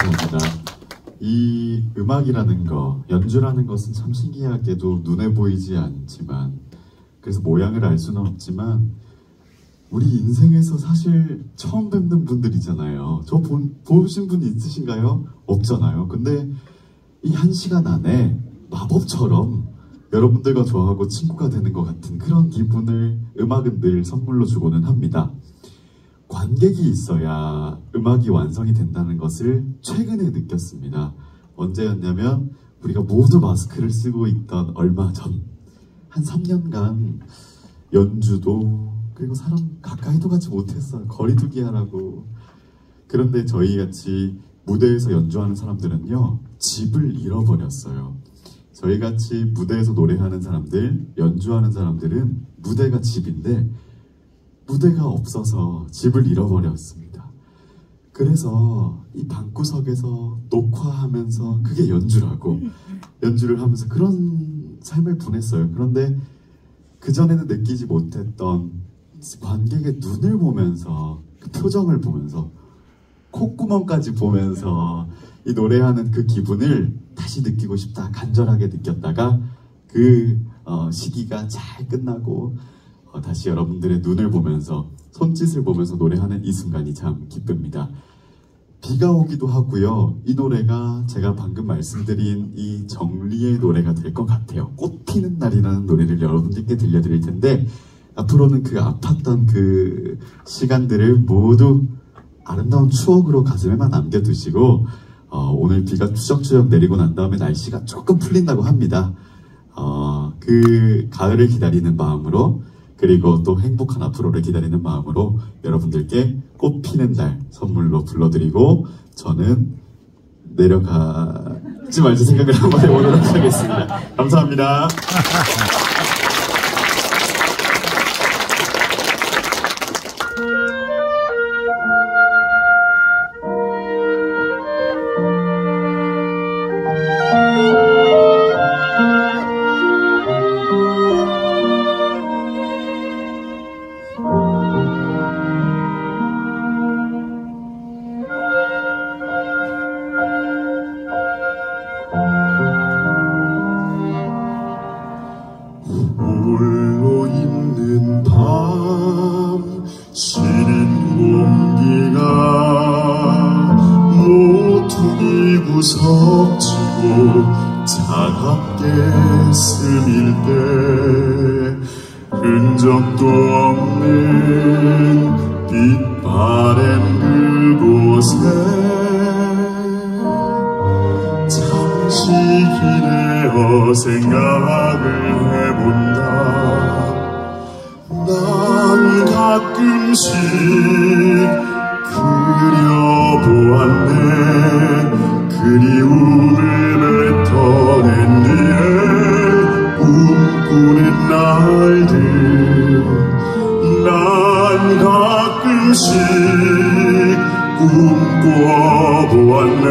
감사합니다. 이 음악이라는 거, 연주라는 것은 참 신기하게도 눈에 보이지 않지만, 그래서 모양을 알 수는 없지만, 우리 인생에서 사실 처음 뵙는 분들이잖아요. 저 본, 보신 분 있으신가요? 없잖아요. 근데 이 한 시간 안에 마법처럼 여러분들과 저하고 친구가 되는 것 같은 그런 기분을 음악은 늘 선물로 주고는 합니다. 관객이 있어야 음악이 완성이 된다는 것을 최근에 느꼈습니다. 언제였냐면 우리가 모두 마스크를 쓰고 있던 얼마 전, 한 3년간 연주도 그리고 사람 가까이도 가지 못했어요. 거리두기 하라고. 그런데 저희 같이 무대에서 연주하는 사람들은요, 집을 잃어버렸어요. 저희 같이 무대에서 노래하는 사람들, 연주하는 사람들은 무대가 집인데 무대가 없어서 집을 잃어버렸습니다. 그래서 이 방구석에서 녹화하면서 그게 연주라고 연주를 하면서 그런 삶을 보냈어요. 그런데 그전에는 느끼지 못했던 관객의 눈을 보면서 그 표정을 보면서 콧구멍까지 보면서 이 노래하는 그 기분을 다시 느끼고 싶다 간절하게 느꼈다가 그 어, 시기가 잘 끝나고 어, 다시 여러분들의 눈을 보면서 손짓을 보면서 노래하는 이 순간이 참 기쁩니다. 비가 오기도 하고요. 이 노래가 제가 방금 말씀드린 이 정리의 노래가 될 것 같아요. 꽃 피는 날이라는 노래를 여러분들께 들려드릴 텐데 앞으로는 그 아팠던 그 시간들을 모두 아름다운 추억으로 가슴에만 남겨두시고 어, 오늘 비가 추적추적 내리고 난 다음에 날씨가 조금 풀린다고 합니다. 어, 그 가을을 기다리는 마음으로 그리고 또 행복한 앞으로를 기다리는 마음으로 여러분들께 꽃 피는 날 선물로 불러드리고 저는 내려가지 말자 생각을 한번 해보도록 하겠습니다. 감사합니다. 석지고 차갑게 스밀 때 흔적도 없는 빛바랜 그곳에 잠시 기대어 생각을 해본다. 난 가끔씩 그려보았네 그리움을 뱉어낸 뒤에 꿈꾸는 날들. 난 가끔씩 꿈꿔보았네.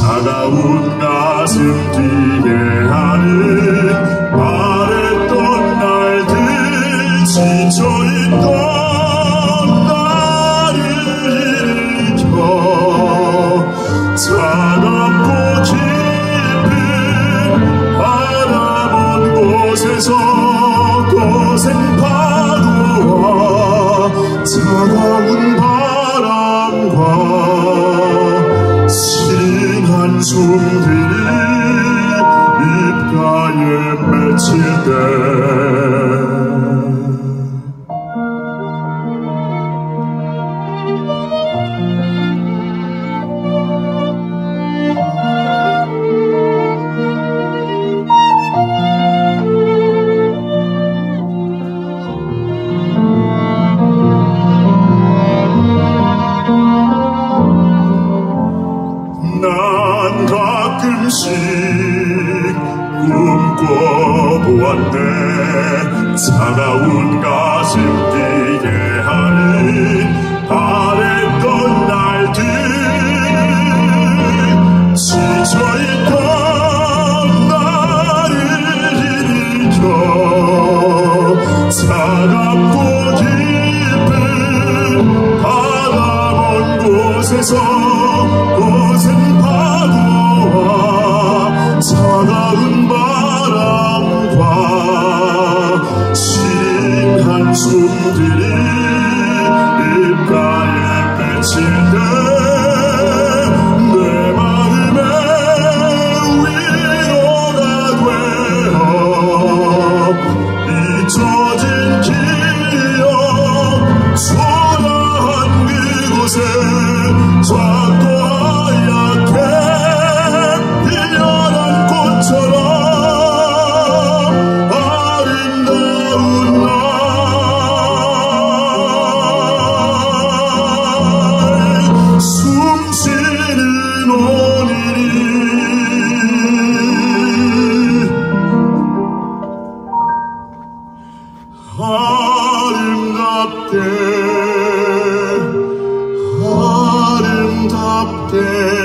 차가운 가슴 뛰게 sumili, ipkaje mecide. 사나운 가슴 뛰게 하는 바랬던 날들. 지쳐있던 나를 일으켜 사납고 깊은 바라본 곳에서 고생 파도와 차가운 바람과 nos. Harem tapte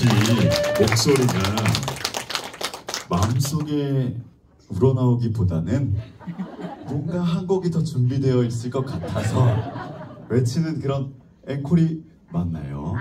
마치 목소리가 마음속에 우러나오기보다는 뭔가 한 곡이 더 준비되어 있을 것 같아서 외치는 그런 앵콜이 맞나요?